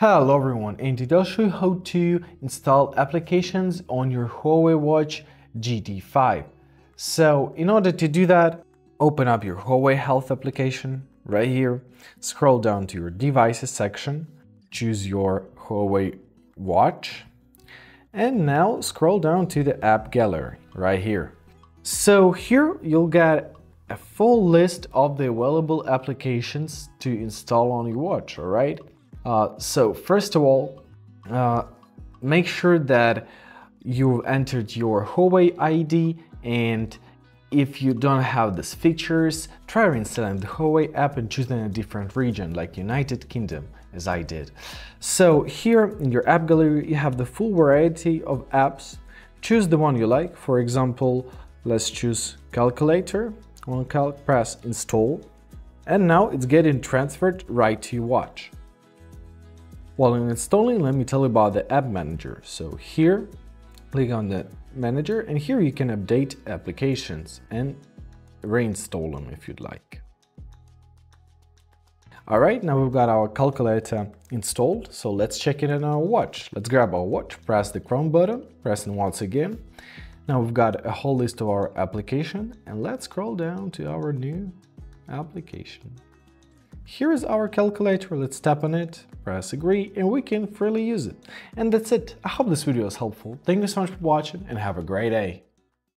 Hello everyone, and today I'll show you how to install applications on your Huawei Watch GT5. So in order to do that, open up your Huawei Health application right here, scroll down to your devices section, choose your Huawei Watch, and now scroll down to the app gallery right here. So here you'll get a full list of the available applications to install on your watch, all right? Uh, so first of all, uh, make sure that you've entered your Huawei ID and if you don't have these features, try reinstalling the Huawei app and choosing a different region like United Kingdom as I did. So here in your app gallery, you have the full variety of apps. Choose the one you like. For example, let's choose calculator. On calc, press install. And now it's getting transferred right to your watch. While installing, let me tell you about the app manager. So here, click on the manager and here you can update applications and reinstall them if you'd like. Alright, now we've got our calculator installed, so let's check it in our watch. Let's grab our watch, press the crown button, press it once again. Now we've got a whole list of our application and let's scroll down to our new application. Here is our calculator, let's tap on it, press agree, and we can freely use it. And that's it. I hope this video was helpful. Thank you so much for watching and have a great day.